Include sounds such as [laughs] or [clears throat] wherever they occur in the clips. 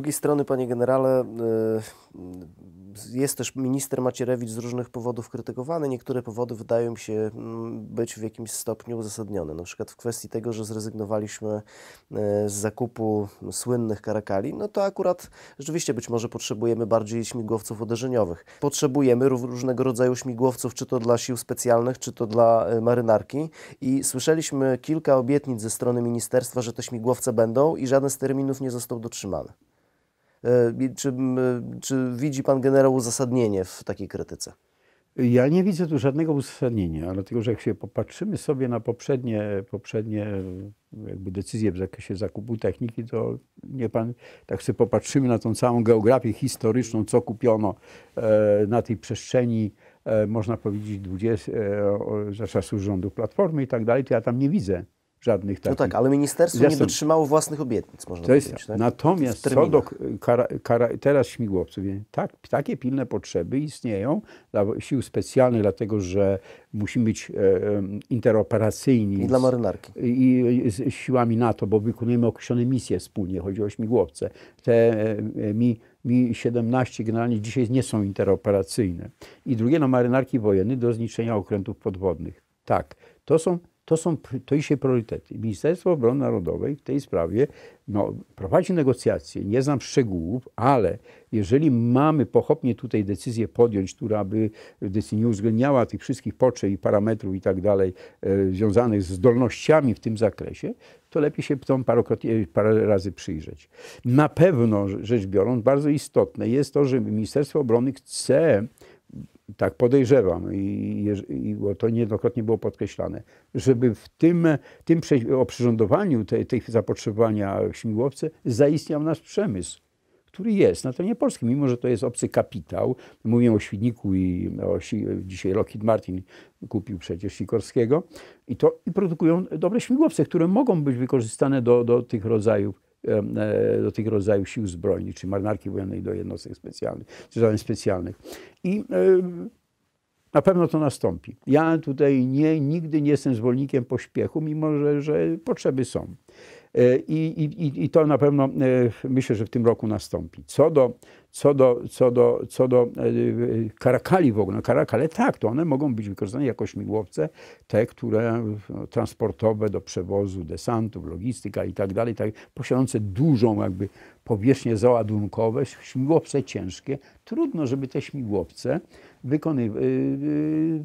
drugiej strony, panie generale, jest też minister Macierewicz z różnych powodów krytykowany. Niektóre powody wydają się mm, być w jakimś stopniu uzasadnione. Na przykład w kwestii tego, że zrezygnowaliśmy e, z zakupu słynnych karakali, no to akurat rzeczywiście być może potrzebujemy bardziej śmigłowców uderzeniowych. Potrzebujemy różnego rodzaju śmigłowców, czy to dla sił specjalnych, czy to dla e, marynarki. I słyszeliśmy kilka obietnic ze strony ministerstwa, że te śmigłowce będą i żaden z terminów nie został dotrzymany. E, czy, czy widzi pan generał uzasadnienie w takiej krytyce? Ja nie widzę tu żadnego uzasadnienia, dlatego że jak się popatrzymy sobie na poprzednie, poprzednie jakby decyzje w zakresie zakupu techniki, to nie pan, tak sobie popatrzymy na tą całą geografię historyczną, co kupiono e, na tej przestrzeni, e, można powiedzieć, 20, za czasów rządu Platformy i tak dalej, to ja tam nie widzę żadnych takich. No tak, ale ministerstwo nie dotrzymało własnych obietnic, można to jest, Tak? Natomiast co do kara, kara, teraz śmigłowców, tak, takie pilne potrzeby istnieją dla sił specjalnych, dlatego że musimy być e, interoperacyjni. I dla marynarki. I, I, z siłami NATO, bo wykonujemy określone misje wspólnie, chodzi o śmigłowce. Te e, mi Mi-17 generalnie dzisiaj nie są interoperacyjne. I drugie, no marynarki wojenne do zniszczenia okrętów podwodnych. Tak, to są to są to dzisiaj priorytety. Ministerstwo Obrony Narodowej w tej sprawie no, prowadzi negocjacje. Nie znam szczegółów, ale jeżeli mamy pochopnie tutaj decyzję podjąć, która by nie uwzględniała tych wszystkich potrzeb i parametrów i tak dalej e, związanych z zdolnościami w tym zakresie, to lepiej się tą parę razy przyjrzeć. Na pewno, rzecz biorąc, bardzo istotne jest to, że Ministerstwo Obrony chce tak podejrzewam i, i, to niejednokrotnie było podkreślane, żeby w tym, tym oprzyrządowaniu tej zapotrzebowania śmigłowce zaistniał nasz przemysł który jest na terenie polskim, mimo że to jest obcy kapitał. Mówię o Świdniku i o, dzisiaj Lockheed Martin kupił przecież Sikorskiego i to i produkują dobre śmigłowce, które mogą być wykorzystane do, do tych rodzajów do tych rodzajów sił zbrojnych, czy marynarki wojennej do jednostek specjalnych, czy zadań specjalnych. I e, na pewno to nastąpi. Ja tutaj nie, nigdy nie jestem zwolennikiem pośpiechu, mimo że, że potrzeby są. E, I, i, I to na pewno myślę, że w tym roku nastąpi. Co do co do, co do, co do e, karakali w ogóle, no karakale tak, to one mogą być wykorzystane jako śmigłowce, te, które no, transportowe do przewozu desantów, logistyka i tak dalej, tak, posiadające dużą jakby powierzchnię załadunkowe, śmigłowce ciężkie. Trudno, żeby te śmigłowce wykony,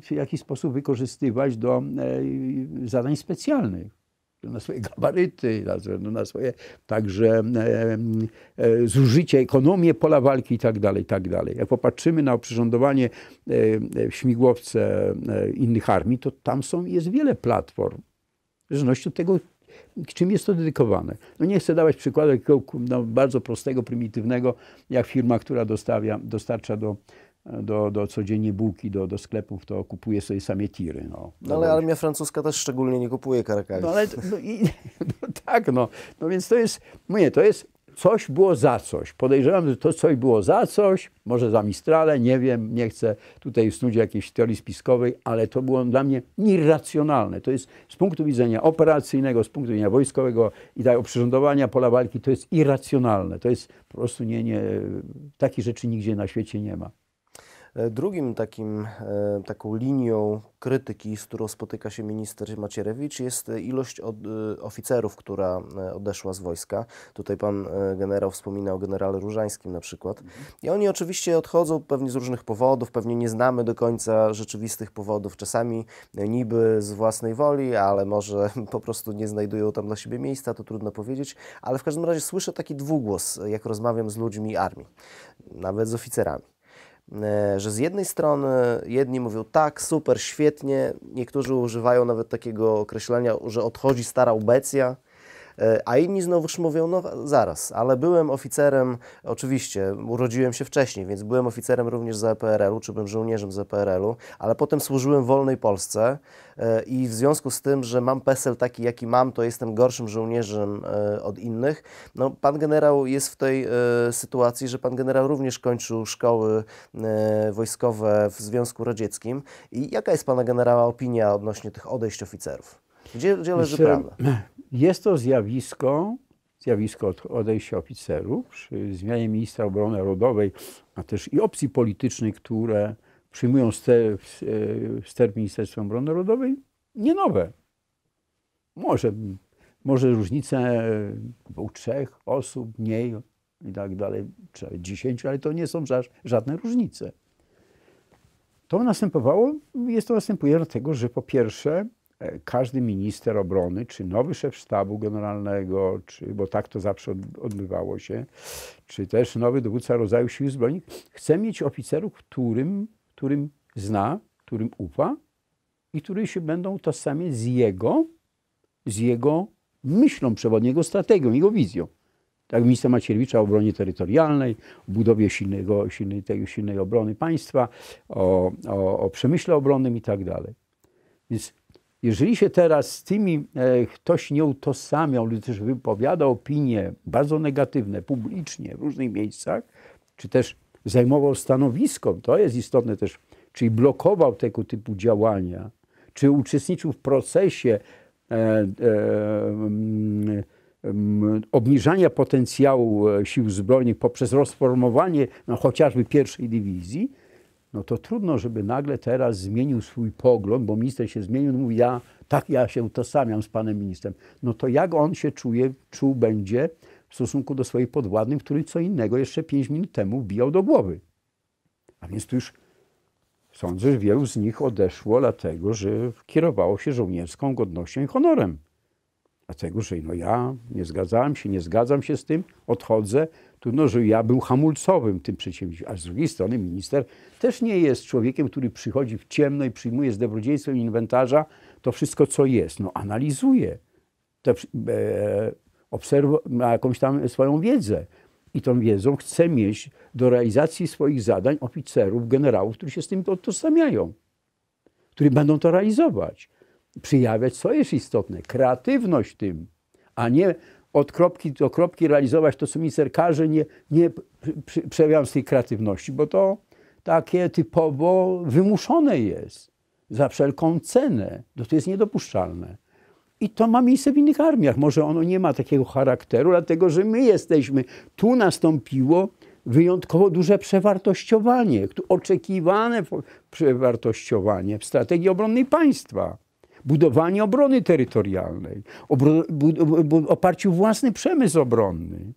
w jakiś sposób wykorzystywać do e, zadań specjalnych na swoje gabaryty, na, na swoje także e, e, zużycie, ekonomię pola walki i tak dalej, i tak dalej. Jak popatrzymy na oprzyrządowanie e, e śmigłowce e, innych armii, to tam są, jest wiele platform. W zależności od tego, czym jest to dedykowane. No nie chcę dawać przykładu no, bardzo prostego, prymitywnego, jak firma, która dostawia, dostarcza do do, do codziennie bułki do, do sklepów, to kupuje sobie same tiry. No, no ale armia francuska też szczególnie nie kupuje karakali. No ale no, i, [laughs] no, tak, no. no więc to jest, mówię, to jest coś było za coś. Podejrzewam, że to coś było za coś, może za Mistrale, nie wiem, nie chcę tutaj snuć jakiejś teorii spiskowej, ale to było dla mnie nieracjonalne. To jest z punktu widzenia operacyjnego, z punktu widzenia wojskowego i tak oprzyrządowania pola walki, to jest irracjonalne. To jest po prostu nie, nie, takich rzeczy nigdzie na świecie nie ma. E, drugim takim, e, taką linią krytyki, z którą spotyka się minister Macierewicz, jest ilość od, e, oficerów, która odeszła z wojska. Tutaj pan generał wspominał o generale Różańskim na przykład. I oni oczywiście odchodzą pewnie z różnych powodów, pewnie nie znamy do końca rzeczywistych powodów. Czasami niby z własnej woli, ale może [laughs] po prostu nie znajdują tam dla siebie miejsca, to trudno powiedzieć. Ale w każdym razie słyszę taki dwugłos, jak rozmawiam z ludźmi armii, nawet z oficerami. E, że z jednej strony jedni mówią tak, super, świetnie, niektórzy używają nawet takiego określenia, że odchodzi stara ubecja, a inni znowuż mówią, no zaraz, ale byłem oficerem, oczywiście, urodziłem się wcześniej, więc byłem oficerem również za EPRL-u, czy byłem żołnierzem za EPRL-u, ale potem służyłem w wolnej Polsce e, i w związku z tym, że mam PESEL taki, jaki mam, to jestem gorszym żołnierzem e, od innych. No, pan generał jest w tej sytuacji, że pan generał również kończył szkoły wojskowe w Związku Radzieckim. I jaka jest pana generała opinia odnośnie tych odejść oficerów? Gdzie, gdzie leży prawda? [clears throat] Jest to zjawisko, zjawisko od, odejścia oficerów przy zmianie ministra obrony narodowej, a też i opcji politycznej, które przyjmują ster, ster Ministerstwem Obrony Narodowej, nie nowe. Może, może różnice dwóch, trzech osób, mniej i tak dalej, czy dziesięciu, ale to nie są żadne różnice. To następowało, jest to następuje dlatego, że po pierwsze e, każdy minister obrony, czy nowy szef sztabu generalnego, czy, bo tak to zawsze odbywało się, czy też nowy dowódca rodzaju sił zbrojnych, chce mieć oficerów, którym, którym zna, którym ufa i którzy się będą tożsamiać z jego, z jego myślą przewodnią, jego strategią, jego wizją tak ministra Macierewicza o obronie terytorialnej, o budowie silnego, silnej, tej, silnej obrony państwa, o, o, o przemyśle obronnym i tak dalej. Więc jeżeli się teraz z tymi e, ktoś nie utożsamiał, lub też wypowiada opinie bardzo negatywne publicznie w różnych miejscach, czy też zajmował stanowisko, to jest istotne też, czyli blokował tego typu działania, czy uczestniczył w procesie e, e, obniżania potencjału e, sił zbrojnych poprzez rozformowanie no, chociażby pierwszej dywizji, no to trudno, żeby nagle teraz zmienił swój pogląd, bo minister się zmienił, no mówi, ja tak ja się utożsamiam z panem ministrem. No to jak on się czuje, czuł będzie w stosunku do swoich podwładnych, który co innego jeszcze pięć minut temu wbijał do głowy. A więc tu już sądzę, że wielu z nich odeszło dlatego, że kierowało się żołnierską godnością i honorem. Dlatego, że no ja nie zgadzałem się, nie zgadzam się z tym, odchodzę. Trudno, że ja był hamulcowym tym przedsięwzięciem. A z drugiej strony minister też nie jest człowiekiem, który przychodzi w ciemno i przyjmuje z dobrodziejstwem inwentarza to wszystko, co jest. No analizuje, e, obserwuje, ma jakąś tam swoją wiedzę. I tą wiedzą chce mieć do realizacji swoich zadań oficerów, generałów, którzy się z tym tożsamiają, którzy będą to realizować przyjawiać, co jest istotne, kreatywność w tym, a nie od kropki do kropki realizować to, co minister każe, nie, nie przejawiam tej kreatywności, bo to takie typowo wymuszone jest za wszelką cenę. To jest niedopuszczalne. I to ma miejsce w innych armiach. Może ono nie ma takiego charakteru, dlatego że my jesteśmy. Tu nastąpiło wyjątkowo duże przewartościowanie, oczekiwane przewartościowanie w strategii obronnej państwa budowanie obrony terytorialnej, oparciu własny przemysł obronny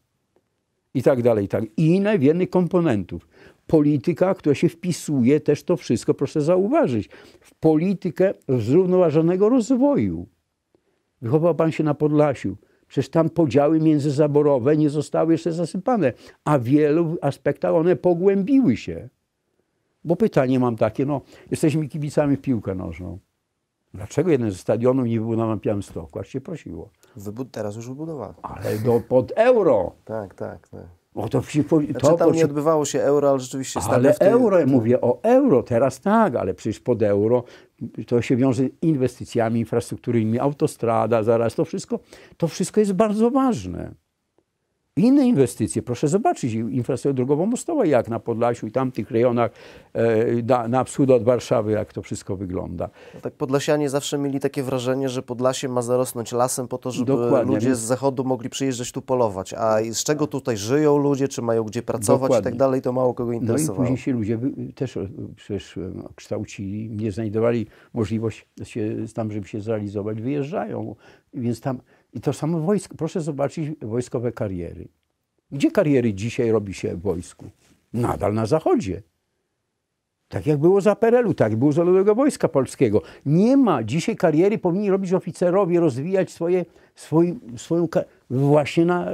i tak dalej, i tak. I inne komponentów. Polityka, która się wpisuje, też to wszystko, proszę zauważyć, w politykę zrównoważonego rozwoju. Wychował pan się na Podlasiu. Przecież tam podziały międzyzaborowe nie zostały jeszcze zasypane, a w wielu aspektach one pogłębiły się. Bo pytanie mam takie, no, jesteśmy kibicami w piłkę nożną. Dlaczego jeden ze stadionów nie był na Białymstoku? Aż się prosiło. Wybud teraz już wybudowano. Ale do, pod euro. tak, tak, tak. O to, się, to, znaczy, tam nie odbywało się euro, ale rzeczywiście Ale tej... euro, mówię o euro, teraz tak, ale przecież pod euro to się wiąże z inwestycjami infrastrukturalnymi, autostrada, zaraz to wszystko, to wszystko jest bardzo ważne. Inne inwestycje, proszę zobaczyć, infrastruktura drogowo-mostowa, jak na Podlasiu i tamtych rejonach e, na, wschód od Warszawy, jak to wszystko wygląda. No tak Podlasianie zawsze mieli takie wrażenie, że Podlasie ma zarosnąć lasem po to, żeby Dokładnie. ludzie z zachodu mogli przyjeżdżać tu polować. A z czego tutaj żyją ludzie, czy mają gdzie pracować Dokładnie. i tak dalej, to mało kogo interesowało. No i później się ludzie też e, przecież e, kształcili, nie znajdowali możliwości się, tam, żeby się zrealizować, wyjeżdżają. Więc tam i to samo wojsko. Proszę zobaczyć wojskowe kariery. Gdzie kariery dzisiaj robi się w wojsku? Nadal na zachodzie. Tak jak było za PRL-u, tak było za Ludowego Wojska Polskiego. Nie ma. Dzisiaj kariery powinni robić oficerowie, rozwijać swoje, swój, swoją właśnie na,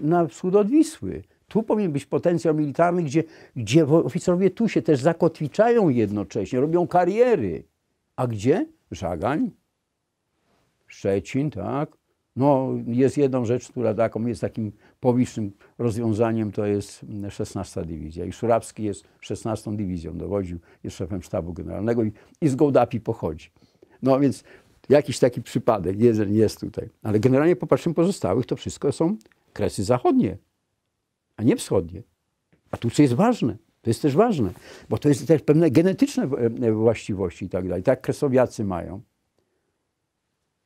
na wschód od Wisły. Tu powinien być potencjał militarny, gdzie, gdzie oficerowie tu się też zakotwiczają jednocześnie, robią kariery. A gdzie? Żagań, Szczecin, tak, no, jest jedna rzecz, która taką jest takim powyższym rozwiązaniem, to jest 16 Dywizja. I Szurabski jest 16 Dywizją, dowodził, jest szefem sztabu generalnego i, i z Gołdapi pochodzi. No więc jakiś taki przypadek jest, jest tutaj. Ale generalnie popatrzmy pozostałych, to wszystko są kresy zachodnie, a nie wschodnie. A tu co jest ważne, to jest też ważne, bo to jest też pewne genetyczne e, właściwości i tak dalej. Tak kresowiacy mają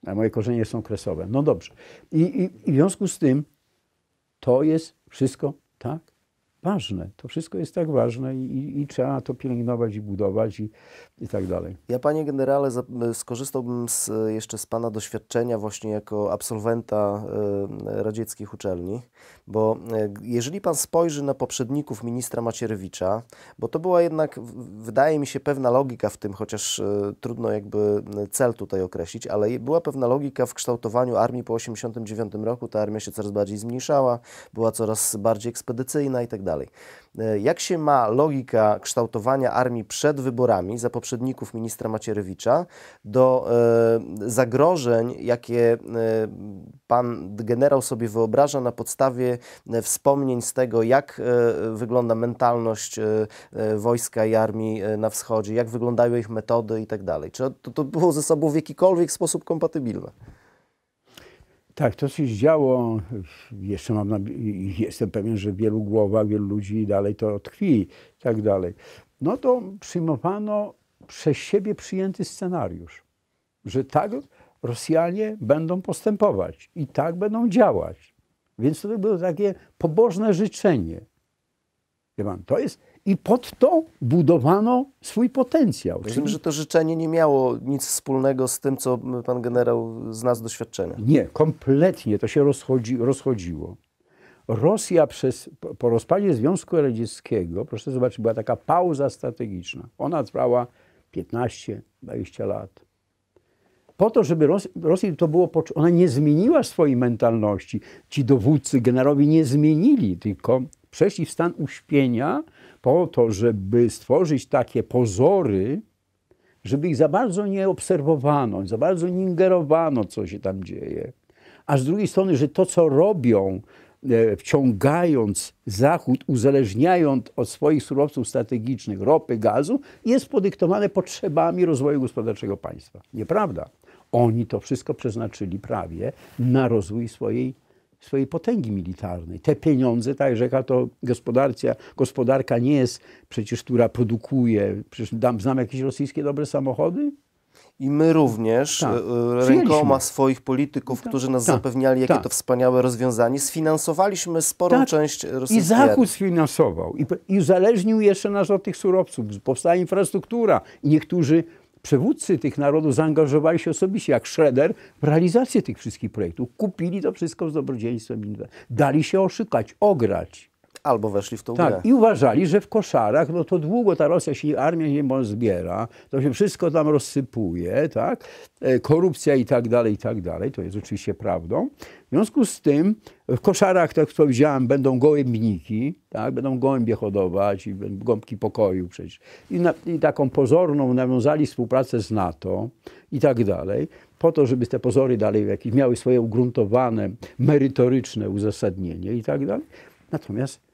a moje korzenie są kresowe. No dobrze. I, i, i w związku z tym To jest wszystko tak ważne. To wszystko jest tak ważne i, i, i trzeba to pielęgnować i budować i, i tak dalej. Ja, panie generale, skorzystałbym z, jeszcze z pana doświadczenia właśnie jako absolwenta e, radzieckich uczelni, bo e, jeżeli pan spojrzy na poprzedników ministra Macierewicza, bo to była jednak, wydaje mi się, pewna logika w tym, chociaż e, trudno jakby cel tutaj określić, ale była pewna logika w kształtowaniu armii po 1989 roku. Ta armia się coraz bardziej zmniejszała, była coraz bardziej ekspedycyjna i tak dalej. E, Jak się ma logika kształtowania armii przed wyborami za poprzedników ministra Macierewicza do e, zagrożeń, jakie e, pan generał sobie wyobraża na podstawie wspomnień z tego, jak wygląda mentalność wojska i armii na wschodzie, jak wyglądają ich metody i tak dalej. Czy to, to było ze sobą w jakikolwiek sposób kompatybilne? Tak, to się działo, jeszcze mam, jestem pewien, że w wielu głowach, wielu ludzi dalej to tkwi i tak dalej. No to przyjmowano przez siebie przyjęty scenariusz, że tak Rosjanie będą postępować i tak będą działać. Więc to było takie pobożne życzenie. Wie pan, to jest, I pod to budowano swój potencjał. Rozumiem, że to życzenie nie miało nic wspólnego z tym, co pan generał zna z doświadczenia. Nie, kompletnie to się rozchodzi, rozchodziło. Rosja przez, po- rozpadzie Związku Radzieckiego, proszę zobaczyć, była taka pauza strategiczna. Ona trwała 15-20 lat. Po to, żeby Ros Rosji to było, ona nie zmieniła swojej mentalności. Ci dowódcy, generałowie nie zmienili, tylko przeszli w stan uśpienia po to, żeby stworzyć takie pozory, żeby ich za bardzo nie obserwowano, za bardzo nie ingerowano, co się tam dzieje. A z drugiej strony, że to, co robią, e, wciągając Zachód, uzależniając od swoich surowców strategicznych, ropy, gazu, jest podyktowane potrzebami rozwoju gospodarczego państwa. Nieprawda. Oni to wszystko przeznaczyli prawie na rozwój swojej, swojej potęgi militarnej. Te pieniądze, tak, jaka to gospodarka, gospodarka nie jest przecież, która produkuje, przecież dam, znam jakieś rosyjskie dobre samochody? I my również Tak. e, Przyjęliśmy. rękoma swoich polityków, którzy nas tak, zapewniali, jakie tak. to wspaniałe rozwiązanie, sfinansowaliśmy sporą Tak. część I rosyjskiej Zachód sfinansował i, i uzależnił jeszcze nas od tych surowców. Powstała infrastruktura i niektórzy przywódcy tych narodów zaangażowali się osobiście, jak Schroeder, w realizację tych wszystkich projektów. Kupili to wszystko z dobrodziejstwem. Dali się oszukać, ograć. Albo weszli w tą grę. Tak, i uważali, że w koszarach, no to długo ta Rosja się, armia się nie zbiera, to się wszystko tam rozsypuje, tak, E, korupcja i tak dalej, i tak dalej, to jest oczywiście prawdą. W związku z tym w koszarach, tak jak powiedziałem, będą gołębniki, tak, będą gołębie hodować i gąbki pokoju przecież. I, na, I taką pozorną nawiązali współpracę z NATO i tak dalej, po to, żeby te pozory dalej jakieś miały swoje ugruntowane, merytoryczne uzasadnienie i tak dalej. Natomiast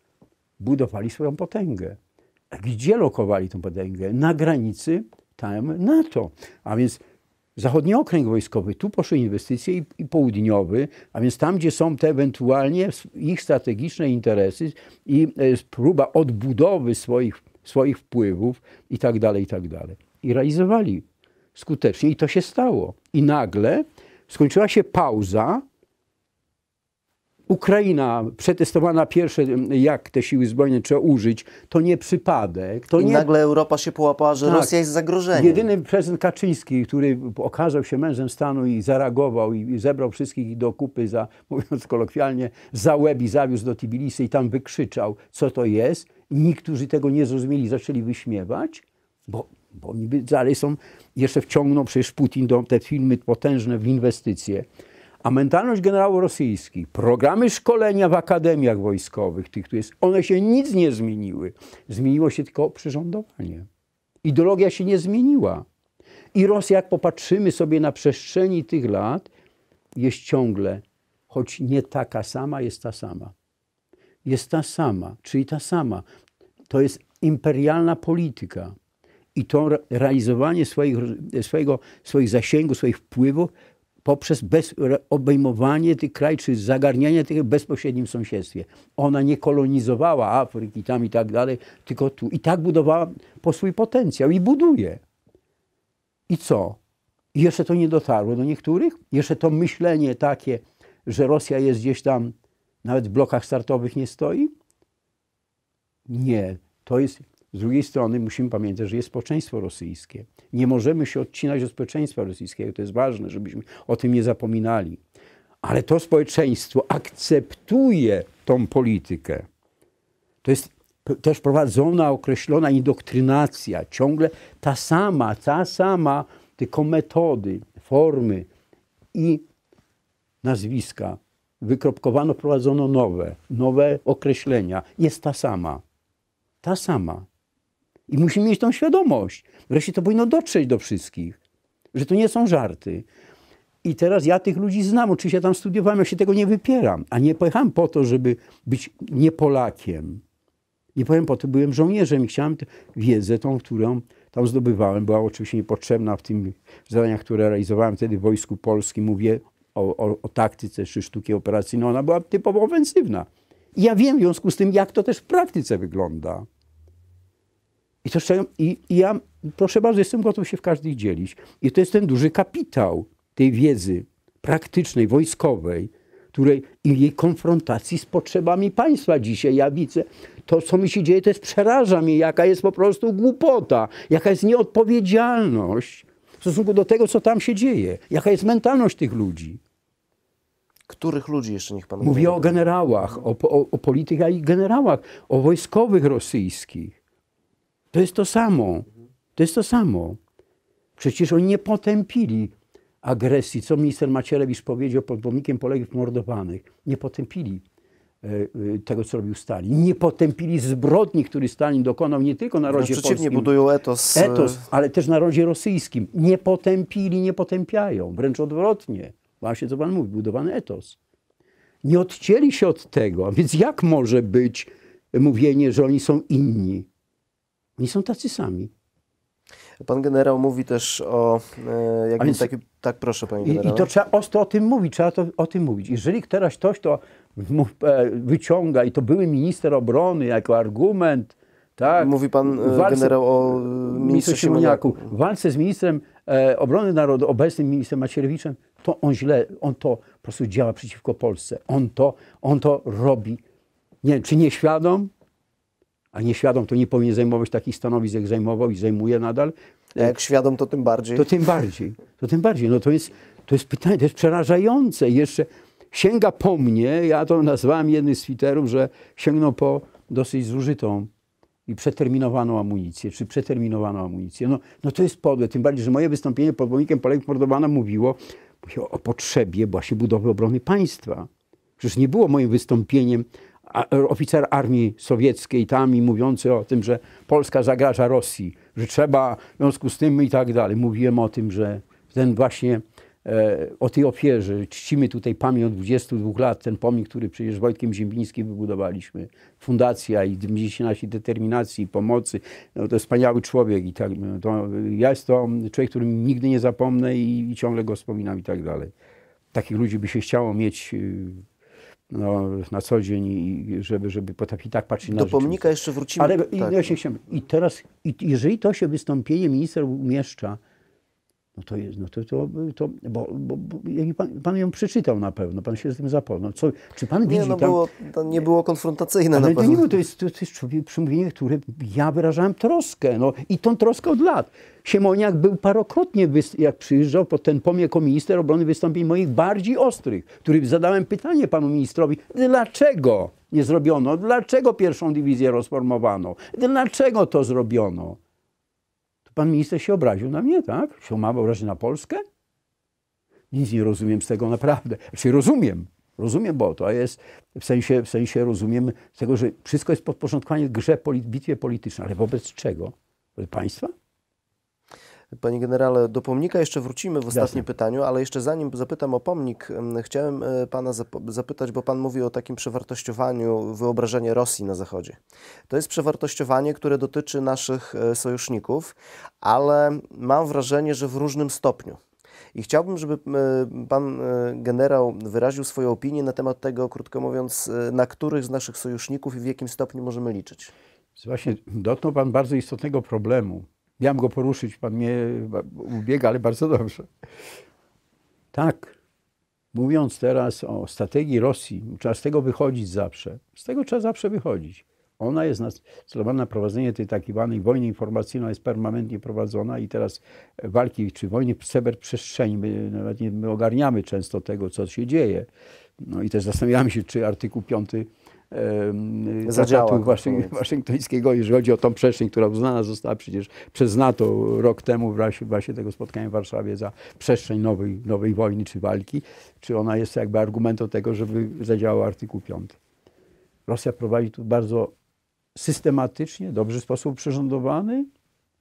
budowali swoją potęgę. Gdzie lokowali tę potęgę? Na granicy tam NATO. A więc zachodni okręg wojskowy, tu poszły inwestycje i, i południowy, a więc tam, gdzie są te ewentualnie ich strategiczne interesy i e, próba odbudowy swoich, swoich wpływów i tak dalej, i tak dalej. I realizowali skutecznie i to się stało. I nagle skończyła się pauza, Ukraina przetestowana pierwsze, jak te siły zbrojne trzeba użyć, to nie przypadek. To I nie nagle Europa się połapała, że Tak. Rosja jest zagrożeniem. Jedyny prezydent Kaczyński, który okazał się mężem stanu i zareagował i zebrał wszystkich do kupy, za, [laughs] mówiąc kolokwialnie, za łeb i zawiózł do Tbilisi i tam wykrzyczał, co to jest. Niektórzy tego nie zrozumieli, zaczęli wyśmiewać, bo, bo oni by dalej są, jeszcze wciągną przecież Putin do te filmy potężne w inwestycje. A mentalność generałów rosyjskich, programy szkolenia w akademiach wojskowych, tych, tu jest, one się nic nie zmieniły. Zmieniło się tylko przyrządowanie. Ideologia się nie zmieniła. I Rosja, jak popatrzymy sobie na przestrzeni tych lat, jest ciągle, choć nie taka sama, jest ta sama. Jest ta sama, czyli ta sama. To jest imperialna polityka. I to re- realizowanie swoich, swojego, swoich zasięgów, swoich wpływów poprzez bez, obejmowanie tych krajów, czy zagarnianie tych w bezpośrednim sąsiedztwie. Ona nie kolonizowała Afryki tam i tak dalej, tylko tu. I tak budowała po swój potencjał i buduje. I co? I jeszcze to nie dotarło do niektórych? Jeszcze to myślenie takie, że Rosja jest gdzieś tam nawet w blokach startowych nie stoi? Nie. To jest, z drugiej strony musimy pamiętać, że jest społeczeństwo rosyjskie. Nie możemy się odcinać od społeczeństwa rosyjskiego. To jest ważne, żebyśmy o tym nie zapominali. Ale to społeczeństwo akceptuje tą politykę. To jest też prowadzona, określona indoktrynacja, ciągle ta sama, ta sama, tylko metody, formy i nazwiska. Wykropkowano, prowadzono nowe, nowe określenia. Jest ta sama. Ta sama. I musimy mieć tą świadomość. Wreszcie to powinno dotrzeć do wszystkich, że to nie są żarty. I teraz ja tych ludzi znam, oczywiście tam studiowałem, ja się tego nie wypieram, a nie pojechałem po to, żeby być nie Polakiem. Nie powiem po to, byłem żołnierzem i chciałem wiedzę, tą, którą tam zdobywałem, była oczywiście niepotrzebna w tym zadaniach, które realizowałem wtedy w Wojsku Polskim. Mówię o, o, o taktyce czy sztuki operacyjnej. Ona była typowo ofensywna. I ja wiem w związku z tym, jak to też w praktyce wygląda. I, to, i, I ja, proszę bardzo, jestem gotów się w każdej dzielić. I to jest ten duży kapitał tej wiedzy praktycznej, wojskowej, której i jej konfrontacji z potrzebami państwa dzisiaj. Ja widzę, to co mi się dzieje, to jest przeraża mnie, jaka jest po prostu głupota, jaka jest nieodpowiedzialność w stosunku do tego, co tam się dzieje, jaka jest mentalność tych ludzi. Których ludzi jeszcze niech pan mówi? Mówię o generałach, o, o, o politykach i generałach, o wojskowych rosyjskich. To jest to samo. To jest to samo. Przecież oni nie potępili agresji, co minister Macierewicz powiedział pod pomnikiem poległych mordowanych. Nie potępili e, e, tego, co robił Stalin. Nie potępili zbrodni, który Stalin dokonał nie tylko narodzie no, przeciwnie, polskim. budują etos. E, etos, ale też narodzie rosyjskim. Nie potępili, nie potępiają. Wręcz odwrotnie. Właśnie co pan mówi, budowany etos. Nie odcięli się od tego. A więc jak może być mówienie, że oni są inni? Oni są tacy sami. Pan generał mówi też o e, więc, takim... Tak, proszę panie generał. I, I, to trzeba ostro o tym mówić, trzeba to, o tym mówić. Jeżeli teraz ktoś to e, wyciąga i to były minister obrony jako argument, tak? Mówi pan e, walce, generał o ministrze Siemoniaku. W walce z ministrem e, obrony narodu, obecnym ministrem Macierewiczem, to on źle, on to po prostu działa przeciwko Polsce. On to, on to robi. Nie wiem, czy nieświadom, a nieświadom to nie powinien zajmować takich stanowisk, jak zajmował i zajmuje nadal. A jak świadom, to tym bardziej. To tym bardziej. To tym bardziej. No to jest, to jest pytanie, to jest przerażające. Jeszcze sięga po mnie, ja to nazwałem jednym z Twitterów, że sięgnął po dosyć zużytą i przeterminowaną amunicję, czy przeterminowaną amunicję. No, no to jest podłe, tym bardziej, że moje wystąpienie pod pomnikiem poległych mordowana mówiło o potrzebie właśnie budowy obrony państwa. Przecież nie było moim wystąpieniem oficer armii sowieckiej tam i mówiący o tym, że Polska zagraża Rosji, że trzeba w związku z tym i tak dalej. Mówiłem o tym, że ten właśnie e, o tej ofierze. Czcimy tutaj pamięć od 22 lat, ten pomnik, który przecież Wojtkiem Ziembińskim wybudowaliśmy. Fundacja i się naszej determinacji, pomocy. No, to wspaniały człowiek i tak. No, to, jest to człowiek, którym nigdy nie zapomnę i, i ciągle go wspominam i tak dalej. Takich ludzi by się chciało mieć y, no, na co dzień, i żeby, żeby potrafić tak patrzeć na Do pomnika jeszcze wrócimy. Ale tak. i, i teraz, i, jeżeli to się wystąpienie minister umieszcza, no to jest, no to, to, to bo, bo, bo pan, pan, ją przeczytał na pewno, pan się z tym zapoznał. Co, czy pan nie, widzi no tam... Było, to nie było konfrontacyjne ale na pewno. Nie, to jest, to jest przemówienie, które ja wyrażałem troskę, no i tą troskę od lat. Siemoniak był parokrotnie, jak przyjeżdżał pod ten pomnik jako minister obrony wystąpień moich bardziej ostrych, których zadałem pytanie panu ministrowi, dlaczego nie zrobiono, dlaczego pierwszą dywizję rozformowano, dlaczego to zrobiono pan minister się obraził na mnie, tak? Się ma obrazić na Polskę? Nic nie rozumiem z tego naprawdę. Znaczy rozumiem, rozumiem, bo to jest w sensie, w sensie rozumiem z tego, że wszystko jest podporządkowanie grze, bitwie politycznej, ale wobec czego? Wobec państwa? Panie generale, do pomnika jeszcze wrócimy w ostatnim Jasne. pytaniu, ale jeszcze zanim zapytam o pomnik, chciałem e, pana zapytać, bo pan mówi o takim przewartościowaniu wyobrażenia Rosji na Zachodzie. To jest przewartościowanie, które dotyczy naszych e, sojuszników, ale mam wrażenie, że w różnym stopniu. I chciałbym, żeby e, pan generał wyraził swoją opinię na temat tego, krótko mówiąc, na których z naszych sojuszników i w jakim stopniu możemy liczyć. Właśnie dotknął pan bardzo istotnego problemu Miałem go poruszyć, pan mnie ubiega, ale bardzo dobrze. Tak, mówiąc teraz o strategii Rosji, trzeba z tego wychodzić zawsze. Z tego trzeba zawsze wychodzić. Ona jest nacelowana na prowadzenie tej takiej zwanej wojny informacyjnej, jest permanentnie prowadzona i teraz walki czy wojny w cyberprzestrzeni, my nawet nie my ogarniamy często tego, co się dzieje. No i też zastanawiamy się, czy artykuł 5 Zadziała, Waszyng waszyngtońskiego, jeżeli chodzi o tą przestrzeń, która uznana została przecież przez NATO rok temu w razie właśnie tego spotkania w Warszawie za przestrzeń nowej, nowej wojny czy walki, czy ona jest jakby argumentem tego, żeby zadziałał artykuł 5. Rosja prowadzi tu bardzo systematycznie, dobrze sposób przyrządowany,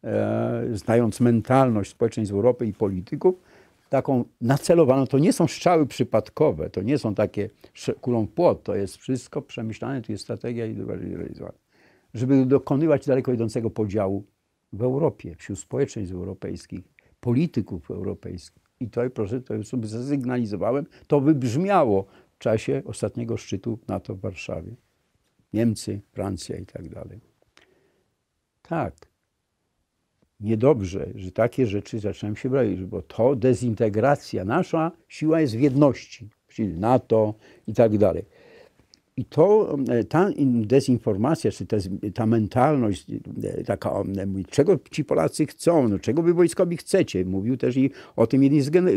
e, znając mentalność społeczeństw Europy i polityków, taką nacelowaną, to nie są strzały przypadkowe, to nie są takie kulą płot, to jest wszystko przemyślane, to jest strategia i. Żeby dokonywać daleko idącego podziału w Europie, wśród społeczeństw europejskich, polityków europejskich. I to, proszę, to już sobie zasygnalizowałem, to wybrzmiało w czasie ostatniego szczytu NATO w Warszawie. Niemcy, Francja i tak dalej. Tak, niedobrze, że takie rzeczy zaczynają się brać, bo to dezintegracja, nasza siła jest w jedności, czyli NATO i tak dalej. I to, e, ta dezinformacja, czy ta mentalność e, taka, czego ci Polacy chcą, no, czego wy wojskowi chcecie, mówił też i o tym jeden z gen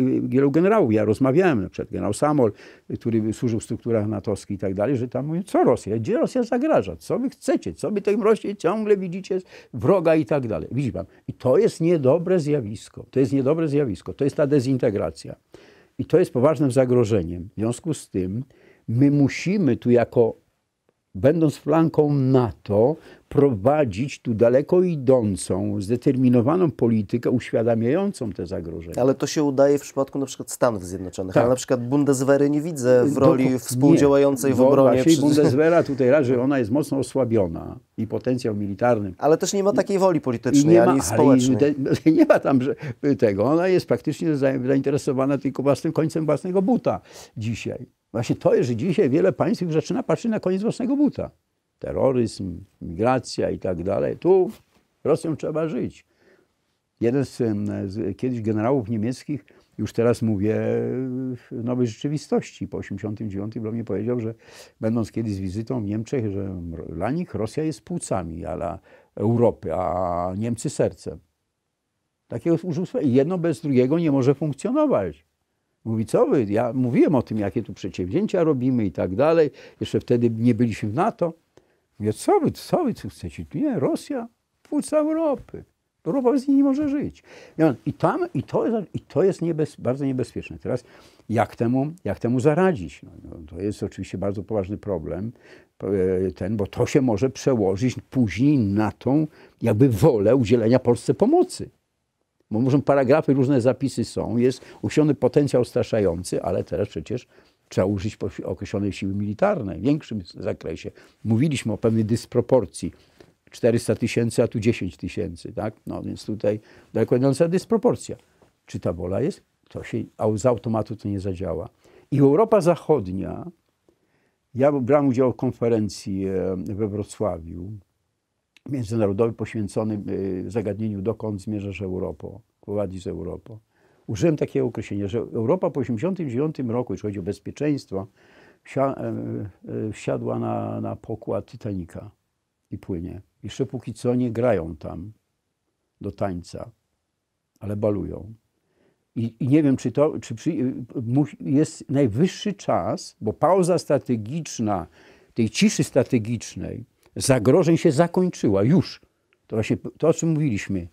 generałów. Ja rozmawiałem, na przykład generał Samol, który służył w strukturach natowskich i tak dalej, że tam mówią, co Rosja, gdzie Rosja zagraża, co wy chcecie, co wy tej Rosji ciągle widzicie, wroga i tak dalej. Widzi pan, i to jest niedobre zjawisko, to jest niedobre zjawisko, to jest ta dezintegracja. I to jest poważnym zagrożeniem. W związku z tym, my musimy tu jako, będąc flanką NATO, prowadzić tu daleko idącą, zdeterminowaną politykę uświadamiającą te zagrożenia. Ale to się udaje w przypadku na przykład Stanów Zjednoczonych, tak. ale na przykład Bundeswehry nie widzę w roli Dok współdziałającej nie, w obronie. Właśnie Bundeswehra [laughs] tutaj razy ona jest mocno osłabiona i potencjał militarny. Ale też nie ma takiej woli politycznej, nie ma, ani społecznej. Nie, nie ma tam że, tego. Ona jest praktycznie zainteresowana tylko własnym końcem własnego buta dzisiaj. Właśnie to jest, że dzisiaj wiele państw już zaczyna patrzeć na koniec własnego buta. Terroryzm, migracja i tak dalej. Tu Rosją trzeba żyć. Jeden z, z kiedyś generałów niemieckich, już teraz mówię w nowej rzeczywistości, po 1989 roku powiedział, że będąc kiedyś z wizytą w Niemczech, że dla nich Rosja jest płucami ale Europy, a Niemcy sercem. Takiego użył I jedno bez drugiego nie może funkcjonować. Mówi, co wy? Ja mówiłem o tym, jakie tu przedsięwzięcia robimy i tak dalej. Jeszcze wtedy nie byliśmy w NATO. Mówię, co wy, co wy co chcecie? Nie, Rosja, płuca Europy. Europa bez nie może żyć. I, tam, i to i to jest niebez, bardzo niebezpieczne. Teraz jak temu, jak temu zaradzić? No, no, to jest oczywiście bardzo poważny problem, e, ten, bo to się może przełożyć później na tą jakby wolę udzielenia Polsce pomocy bo może paragrafy, różne zapisy są, jest określony potencjał straszający, ale teraz przecież trzeba użyć określonej siły militarnej w większym zakresie. Mówiliśmy o pewnej dysproporcji. 400 tysięcy, a tu 10 tysięcy, tak? No więc tutaj daleko idąca dysproporcja. Czy ta wola jest? To się z automatu to nie zadziała. I Europa Zachodnia, ja brałem udział w konferencji e, we Wrocławiu, międzynarodowy poświęcony y, zagadnieniu, dokąd zmierzasz Europą, prowadzisz Europą. Użyłem takiego określenia, że Europa po 1989 roku, jeśli chodzi o bezpieczeństwo, e, e, wsiadła na, na pokład Titanica i płynie. Jeszcze póki co nie grają tam do tańca, ale balują. I, I, nie wiem, czy to czy przy, jest najwyższy czas, bo pauza strategiczna, tej ciszy strategicznej, zagrożeń się zakończyła już. To właśnie to, o czym mówiliśmy.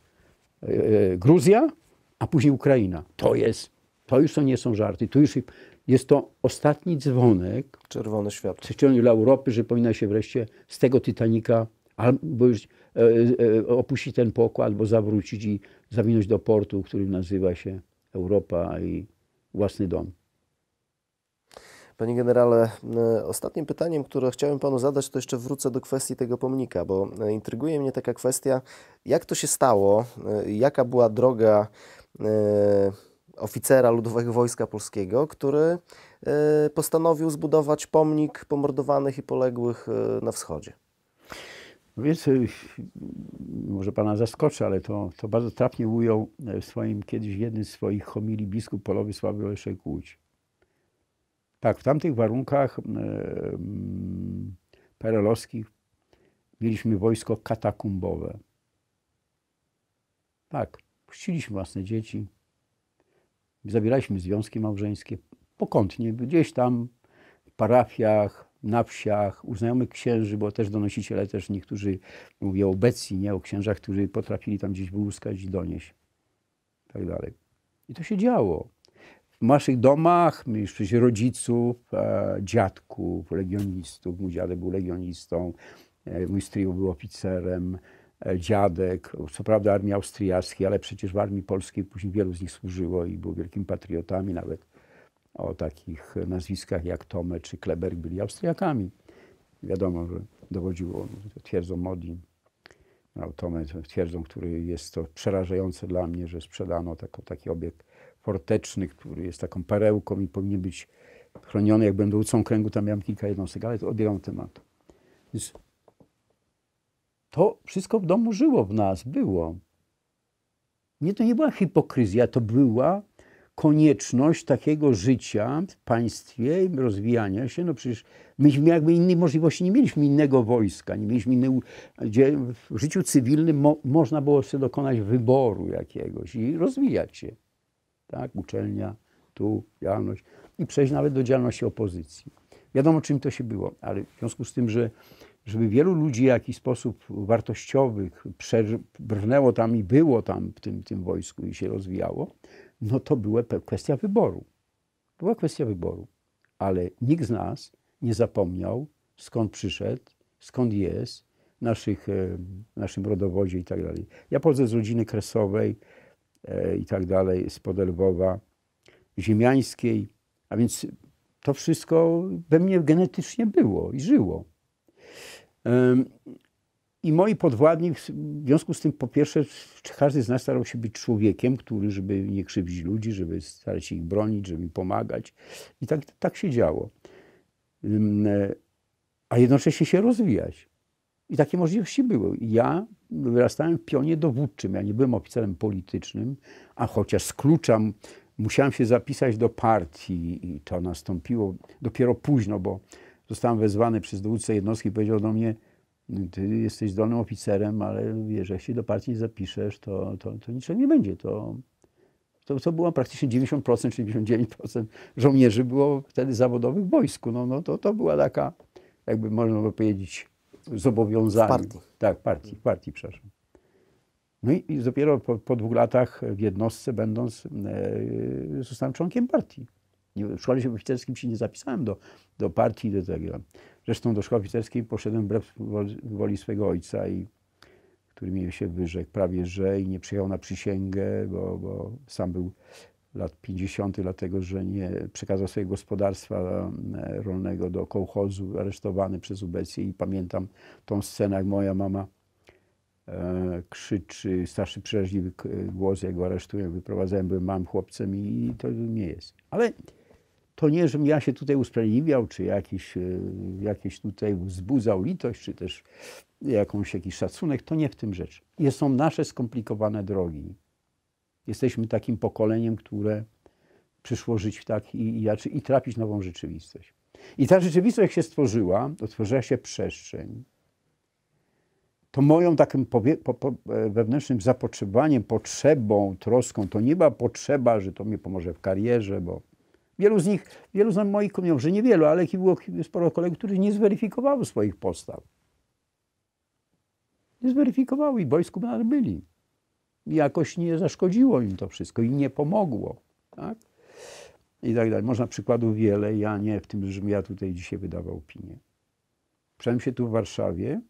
E, e, Gruzja, a później Ukraina. To jest, to już to nie są żarty. To już jest to ostatni dzwonek. Czerwone światło. Dla Europy, że powinna się wreszcie z tego Titanika albo już e, opuścić ten pokład, albo zawrócić i zawinąć do portu, który nazywa się Europa i własny dom. Panie generale, e, ostatnim pytaniem, które chciałem panu zadać, to jeszcze wrócę do kwestii tego pomnika, bo e, intryguje mnie taka kwestia, jak to się stało, e, jaka była droga oficera Ludowego Wojska Polskiego, który postanowił zbudować pomnik pomordowanych i poległych na wschodzie. Więc może pana zaskoczę, ale to, to bardzo trafnie ujął w swoim kiedyś jednym z swoich homilii biskup polowy Sławy Oleszek Łódź Tak, w tamtych warunkach e, perelowskich mieliśmy wojsko katakumbowe. Tak, puściliśmy własne dzieci, zabieraliśmy związki małżeńskie pokątnie, gdzieś tam w parafiach, na wsiach, u znajomych księży, bo też donosiciele, też niektórzy mówią o nie o księżach, którzy potrafili tam gdzieś wyłuskać i donieść. Tak dalej. I to się działo. W naszych domach mieliśmy rodziców, e, dziadków, legionistów. Mój dziadek był legionistą, e, mój stryj był oficerem, e, dziadek, co prawda armii austriackiej, ale przecież w armii polskiej później wielu z nich służyło i było wielkimi patriotami, nawet o takich nazwiskach jak Tome czy Kleberg byli Austriakami. Wiadomo, że dowodziło twierdzą Modlin. No, Tome twierdzą, który jest to przerażające dla mnie, że sprzedano taki obiekt forteczny, który jest taką perełką i powinien być chroniony jak będącą kręgu. Tam miałem kilka jednostek, ale to odbiegam od tematu. Więc to wszystko w domu żyło w nas, było. Nie, to nie była hipokryzja, to była konieczność takiego życia w państwie, rozwijania się. No przecież myśmy jakby innej możliwości nie mieliśmy innego wojska, nie mieliśmy innego, gdzie w życiu cywilnym mo, można było sobie dokonać wyboru jakiegoś i rozwijać się. Tak, uczelnia, tu, działalność i przejść nawet do działalności opozycji. Wiadomo, czym to się było, ale w związku z tym, że żeby wielu ludzi w jakiś sposób wartościowych brnęło tam i było tam w tym, tym wojsku i się rozwijało, no to była kwestia wyboru. Była kwestia wyboru. Ale nikt z nas nie zapomniał, skąd przyszedł, skąd jest, naszych, e, naszym rodowodzie i tak dalej. Ja pochodzę z rodziny kresowej i tak dalej, z Podelwowa, ziemiańskiej, a więc to wszystko we mnie genetycznie było i żyło. I moi podwładni, w związku z tym, po pierwsze, każdy z nas starał się być człowiekiem, który, żeby nie krzywdzić ludzi, żeby starać się ich bronić, żeby im pomagać. I tak, tak się działo. A jednocześnie się rozwijać. I takie możliwości były. Ja wyrastałem w pionie dowódczym. Ja nie byłem oficerem politycznym, a chociaż z klucza musiałem się zapisać do partii i to nastąpiło dopiero późno, bo zostałem wezwany przez dowódcę jednostki i powiedział do mnie, ty jesteś zdolnym oficerem, ale wiesz, jak się do partii zapiszesz, to, to, to niczego nie będzie. To, to, to było praktycznie 90% czy 99% żołnierzy było wtedy zawodowych w wojsku. No, no to, to była taka, jakby można by powiedzieć, zobowiązanie. W partii. Tak, partii, partii, przepraszam. No i, i dopiero po, po, dwóch latach w jednostce będąc, e, zostałem członkiem partii. W szkole oficerskim się nie zapisałem do, do partii, do tego. Zresztą do szkoły oficerskiej poszedłem wbrew woli swego ojca, i, który mi się wyrzekł prawie, że i nie przyjechał na przysięgę, bo, bo sam był lat 50., dlatego że nie przekazał swojego gospodarstwa e, rolnego do kołchozu, aresztowany przez ubecję i pamiętam tą scenę, jak moja mama e, krzyczy, starszy przeraźliwy głos, jak go aresztują, wyprowadzałem, byłem małym chłopcem i to nie jest. Ale to nie, żebym ja się tutaj usprawiedliwiał, czy jakiś, e, jakiś tutaj wzbudzał litość, czy też jakąś, jakiś szacunek, to nie w tym rzecz. Są nasze skomplikowane drogi. Jesteśmy takim pokoleniem, które przyszło żyć tak i, i, i trafić nową rzeczywistość. I ta rzeczywistość, jak się stworzyła, otworzyła się przestrzeń. To moją takim powie, po, po, e, wewnętrznym zapotrzebowaniem, potrzebą, troską, to nie była potrzeba, że to mi pomoże w karierze, bo Wielu z nich, wielu z moich, że niewielu, ale było sporo kolegów, którzy nie zweryfikowały swoich postaw. Nie zweryfikowały i nadal byli. Jakoś nie zaszkodziło im to wszystko i nie pomogło. Tak? I tak dalej. Można przykładów wiele, ja nie w tym, żebym ja tutaj dzisiaj wydawał opinię. Przejmę się tu w Warszawie,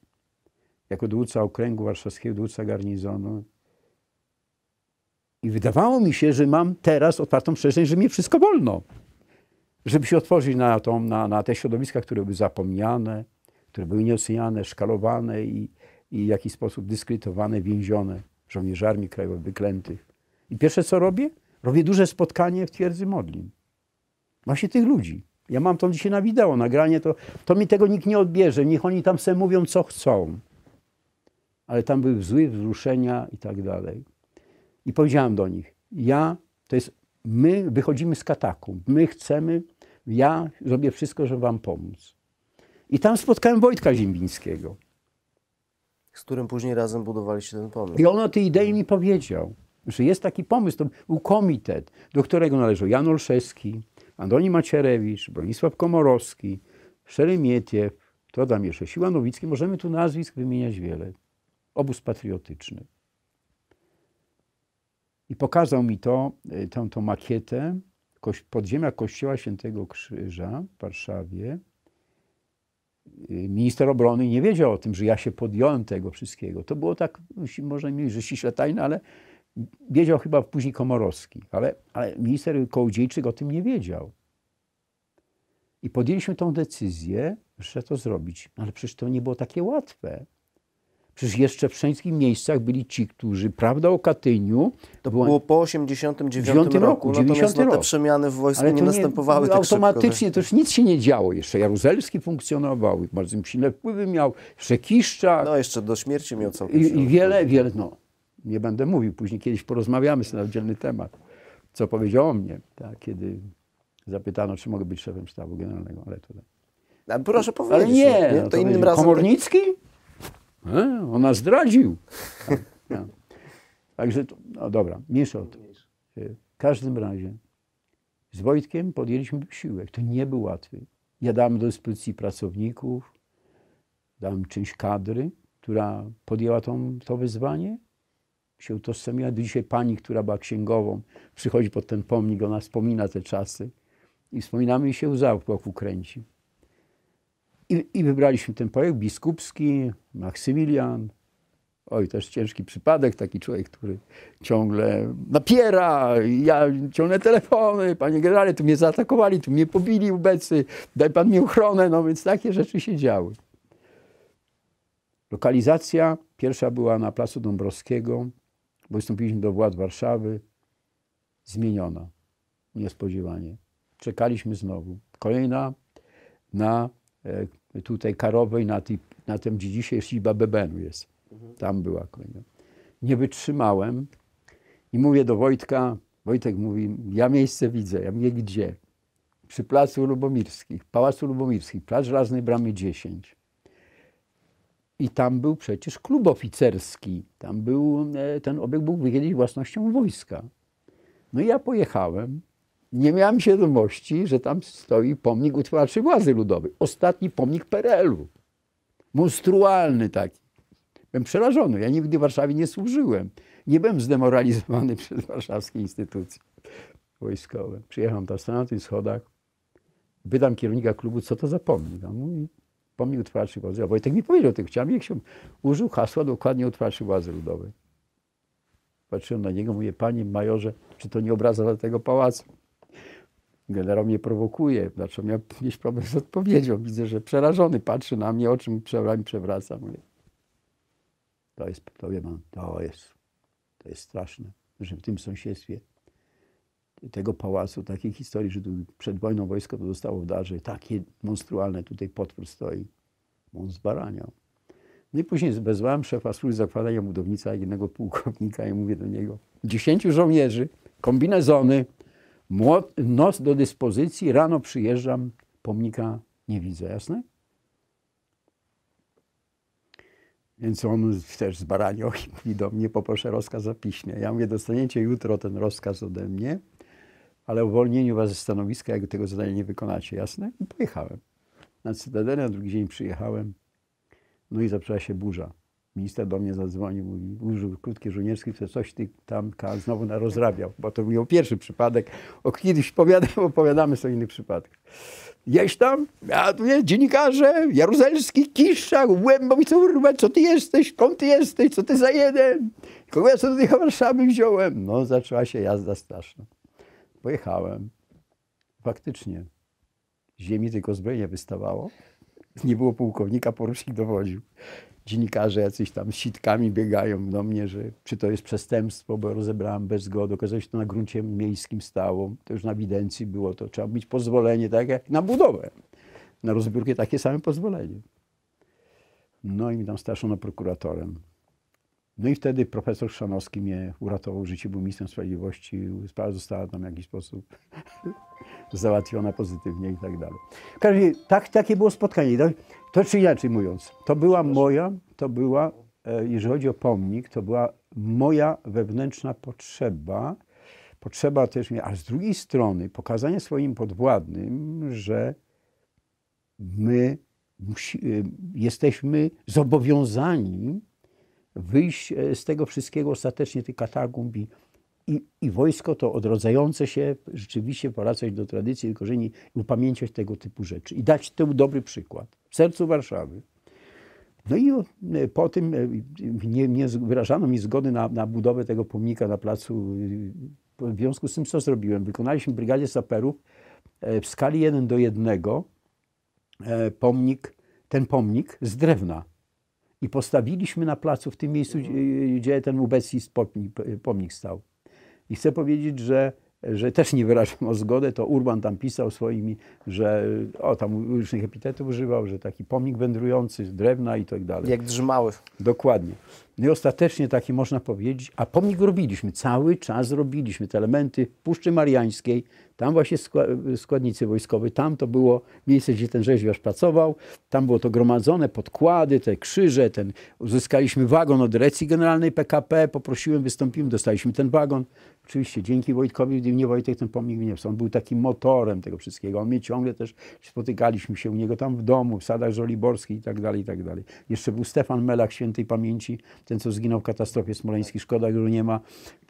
jako dowódca okręgu warszawskiego, dowódca garnizonu, i wydawało mi się, że mam teraz otwartą przestrzeń, że mi wszystko wolno. Żeby się otworzyć na, tą, na, na te środowiska, które były zapomniane, które były nieoceniane, szkalowane i, i w jakiś sposób dyskredytowane, więzione żołnierzy Armii Krajowej, wyklętych. I pierwsze co robię? Robię duże spotkanie w twierdzy Modlin. Właśnie tych ludzi. Ja mam to dzisiaj na wideo, nagranie, to, to mi tego nikt nie odbierze. Niech oni tam sobie mówią, co chcą. Ale tam były złe wzruszenia i tak dalej. I powiedziałem do nich, ja, to jest, my wychodzimy z katakumb, my chcemy Ja zrobię wszystko, żeby wam pomóc. I tam spotkałem Wojtka Ziembińskiego. Z którym później razem budowaliście ten pomysł. I on o tej idei mi powiedział, że jest taki pomysł, to był komitet, do którego należał Jan Olszewski, Antoni Macierewicz, Bronisław Komorowski, Szeremietiew, to tam jeszcze, Siła Nowicki, możemy tu nazwisk wymieniać wiele. Obóz patriotyczny. I pokazał mi to, y, tą, tą makietę podziemia kościoła Świętego Krzyża w Warszawie. Minister obrony nie wiedział o tym, że ja się podjąłem tego wszystkiego. To było tak, można mówić, że ściśle tajne, ale wiedział chyba później Komorowski. Ale, ale minister Kołodziejczyk o tym nie wiedział. I podjęliśmy tą decyzję, że to zrobić. Ale przecież to nie było takie łatwe. Przecież jeszcze w wszelkich miejscach byli ci, którzy, prawda o Katyniu, To była- było po 89 dziewiątym roku, roku, natomiast 90 no, te rok. przemiany w wojsku ale nie to następowały tak szybko. automatycznie, to już nic się nie działo. Jeszcze Jaruzelski funkcjonował, bardzo silne wpływy miał, jeszcze Kiszczak No jeszcze do śmierci miał całkiem i, i wiele, wiele, no nie będę mówił, później kiedyś porozmawiamy sobie na oddzielny temat, co powiedział o mnie, tak, kiedy zapytano, czy mogę być szefem sztabu generalnego, ale to tak. A proszę powiedzieć. Ale nie, no, no to innym będzie razem. Komornicki? E, ona zdradził. Tak, tak. Także, to, no dobra, mniejsza o to. W każdym razie z Wojtkiem podjęliśmy wysiłek. To nie był łatwy. Ja dałem do dyspozycji pracowników, dałem część kadry, która podjęła tą, to wyzwanie. Się utożsamiła. Do dzisiaj pani, która była księgową, przychodzi pod ten pomnik, ona wspomina te czasy. I wspominamy i się łza w boku kręci. I, I wybraliśmy ten projekt biskupski, Maksymilian. Oj, też ciężki przypadek, taki człowiek, który ciągle napiera, ja ciągnę telefony, panie generale, tu mnie zaatakowali, tu mnie pobili ubecy, daj pan mi ochronę, no więc takie rzeczy się działy. Lokalizacja pierwsza była na Placu Dąbrowskiego, bo wystąpiliśmy do władz Warszawy, zmieniona niespodziewanie. Czekaliśmy znowu. Kolejna na e, tutaj Karowej, na, tej, na tym, gdzie dzisiaj siedziba Bebenu jest. Tam była kolejna. Nie wytrzymałem i mówię do Wojtka, Wojtek mówi, ja miejsce widzę, ja mówię gdzie? Przy Placu Lubomirskich, Pałacu Lubomirskich, Plac Żelaznej Bramy 10. I tam był przecież klub oficerski. Tam był, e, ten obiekt był kiedyś własnością wojska. No i ja pojechałem. Nie miałem świadomości, że tam stoi pomnik utwarczy władzy ludowej. Ostatni pomnik PRL-u. Monstrualny taki. Byłem przerażony. Ja nigdy w Warszawie nie służyłem. Nie byłem zdemoralizowany [laughs] przez warszawskie instytucje wojskowe. Przyjechałem tam, stanąłem na tych schodach. Pytam kierownika klubu, co to za pomnik. On mówi, pomnik utwarczy władzy. A Wojtek mi powiedział, tylko chciałem, jak się użył hasła dokładnie utwarczy władzy ludowej. Patrzyłem na niego, mówię, panie majorze, czy to nie obraza dla tego pałacu? Generał mnie prowokuje, dlaczego miał mieć problem z odpowiedzią. Widzę, że przerażony patrzy na mnie, oczym przewra- przewraca. Mówię, to jest, to wie pan, to jest, to jest straszne, że w tym sąsiedztwie tego pałacu, takiej historii, że tu przed wojną wojsko to zostało w darze, takie monstrualne tutaj potwór stoi. On zbaraniał. No i później wezwałem szefa służby zakładania budownictwa, jednego pułkownika i mówię do niego, dziesięciu żołnierzy, kombinezony, noc do dyspozycji, rano przyjeżdżam, pomnika nie widzę, jasne? Więc on też zbaraniał [laughs] i mówi do mnie, poproszę rozkaz o piśmie. Ja mówię, dostaniecie jutro ten rozkaz ode mnie, ale uwolnieniu was ze stanowiska, jak tego zadania nie wykonacie, jasne? I pojechałem. Na Cytadelę, na drugi dzień przyjechałem, no i zaczęła się burza. Minister do mnie zadzwonił, mówi, użył krótki żołnierski, to coś ty tam znowu narozrabiał, bo to był pierwszy przypadek. O kiedyś opowiadam, [laughs] opowiadamy sobie innych przypadkach. Jeść tam, a tu jest dziennikarze, Jaruzelski, Kiszczak, Łębo mi co ty jesteś, skąd ty jesteś, co ty za jeden, kogo ja sobie do tej Warszawy wziąłem. No zaczęła się jazda straszna. Pojechałem. Faktycznie, ziemi tylko zbrojenie wystawało. Nie było pułkownika, porucznik dowodził. Dziennikarze jacyś tam sitkami biegają do mnie, że czy to jest przestępstwo, bo rozebrałem bez zgody. Okazało się, to na gruncie miejskim stało. To już na ewidencji było. To trzeba mieć pozwolenie, tak jak na budowę. Na rozbiórkę takie same pozwolenie. No i mi tam straszono prokuratorem. No i wtedy profesor Chrzanowski mnie uratował życie, był ministrem sprawiedliwości, sprawa została tam w jakiś sposób [laughs] załatwiona pozytywnie i tak dalej. W każdym razie tak, takie było spotkanie. To, czy inaczej mówiąc, to była moja, to była, e, jeżeli chodzi o pomnik, to była moja wewnętrzna potrzeba, potrzeba też, mnie, a z drugiej strony pokazanie swoim podwładnym, że my musi, y, jesteśmy zobowiązani wyjść e, z tego wszystkiego ostatecznie tych katakumb i, i, i wojsko to odrodzające się, rzeczywiście wracać do tradycji, do korzeni i upamiętać tego typu rzeczy i dać temu dobry przykład w sercu Warszawy. No i e, po tym e, nie, nie wyrażano mi zgody na, na budowę tego pomnika na placu. W związku z tym co zrobiłem? Wykonaliśmy w Brygadzie Saperów w skali 1 do 1 pomnik, ten pomnik z drewna. I postawiliśmy na placu, w tym miejscu, gdzie, gdzie ten ubecki pomnik, stał. I chcę powiedzieć, że, że też nie wyrażam o zgodę, to Urban tam pisał swoimi, że o, tam różnych epitetów używał, że taki pomnik wędrujący z drewna i tak dalej. Jak drżmały. Dokładnie. No i ostatecznie taki można powiedzieć, a pomnik robiliśmy, cały czas robiliśmy te elementy Puszczy Mariańskiej, tam właśnie składnicy wojskowi, tam to było miejsce, gdzie ten rzeźbiarz pracował, tam było to gromadzone, podkłady, te krzyże, ten, uzyskaliśmy wagon od dyrekcji generalnej PKP, poprosiłem, wystąpiłem, dostaliśmy ten wagon. Oczywiście dzięki Wojtkowi, gdyby nie Wojtek, ten pomnik nie powstał. On był takim motorem tego wszystkiego. On mnie ciągle też, spotykaliśmy się u niego tam w domu, w sadach żoliborskich i tak dalej, i tak dalej. Jeszcze był Stefan Melach, świętej pamięci, ten co zginął w katastrofie smoleńskiej. Szkoda, że nie ma.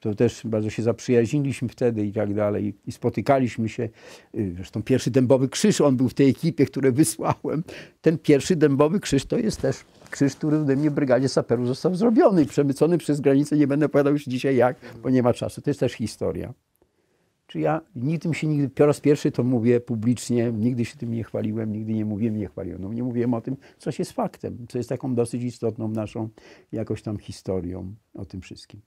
To też bardzo się zaprzyjaźniliśmy wtedy i tak dalej. I spotykaliśmy się. Y, zresztą pierwszy dębowy krzyż, on był w tej ekipie, które [laughs] wysłałem. Ten pierwszy dębowy krzyż to jest też krzyż, który ode mnie w Brygadzie Saperów został zrobiony i przemycony przez granicę. Nie będę opowiadał już dzisiaj jak, bo nie ma czasu. To jest też historia. Czy ja nigdy się nigdy, po raz pierwszy to mówię publicznie, nigdy się tym nie chwaliłem, nigdy nie mówiłem, nie chwaliłem. No nie mówiłem o tym, co jest faktem, co jest taką dosyć istotną naszą jakoś tam historią o tym wszystkim.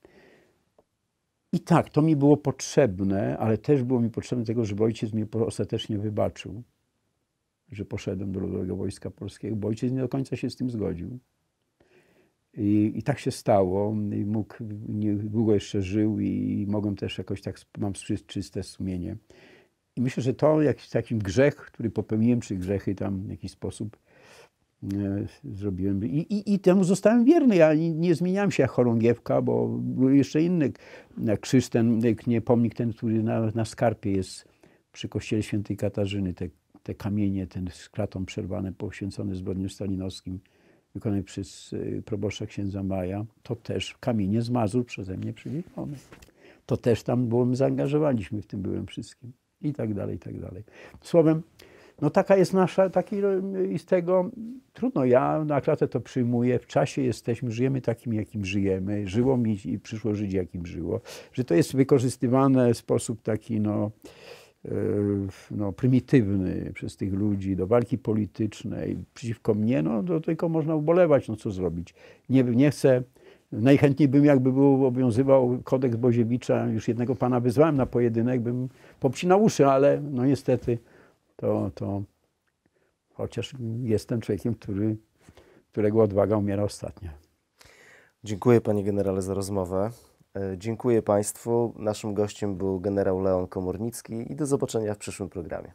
I tak, to mi było potrzebne, ale też było mi potrzebne tego, żeby ojciec mi ostatecznie wybaczył, że poszedłem do Ludowego Wojska Polskiego, bo ojciec nie do końca się z tym zgodził. I, I, tak się stało. Mógł, długo jeszcze żył i mogłem też jakoś tak, mam czyste sumienie. I myślę, że to jakiś taki grzech, który popełniłem, czy grzechy tam w jakiś sposób e, zrobiłem. I, i, I temu zostałem wierny. Ja nie, nie zmieniałem się jak chorągiewka, bo były jeszcze inne. Krzyż ten, nie pomnik ten, który na, na skarpie jest przy kościele świętej Katarzyny. Te, te kamienie, ten z kratą przerwane, poświęcone zbrodniom stalinowskim wykonany przez y, proboszcza księdza Maja, to też kamienie z Mazur przeze mnie przywiezione. To też tam byłem, zaangażowaliśmy w tym byłem wszystkim. I tak dalej, i tak dalej. Słowem, no taka jest nasza, taki i z tego trudno, ja na klatę to przyjmuję, w czasie jesteśmy, żyjemy takim, jakim żyjemy, żyło mi i przyszło żyć, jakim żyło, że to jest wykorzystywane w sposób taki, no, no, prymitywny przez tych ludzi do walki politycznej przeciwko mnie, no to tylko można ubolewać, no co zrobić. Nie, nie chcę, najchętniej bym jakby był, obowiązywał kodeks Boziewicza, już jednego pana wyzwałem na pojedynek, bym popcinał uszy, ale no niestety to, to chociaż jestem człowiekiem, który, którego odwaga umiera ostatnia. Dziękuję panie generale za rozmowę. E, dziękuję Państwu. Naszym gościem był generał Leon Komornicki i do zobaczenia w przyszłym programie.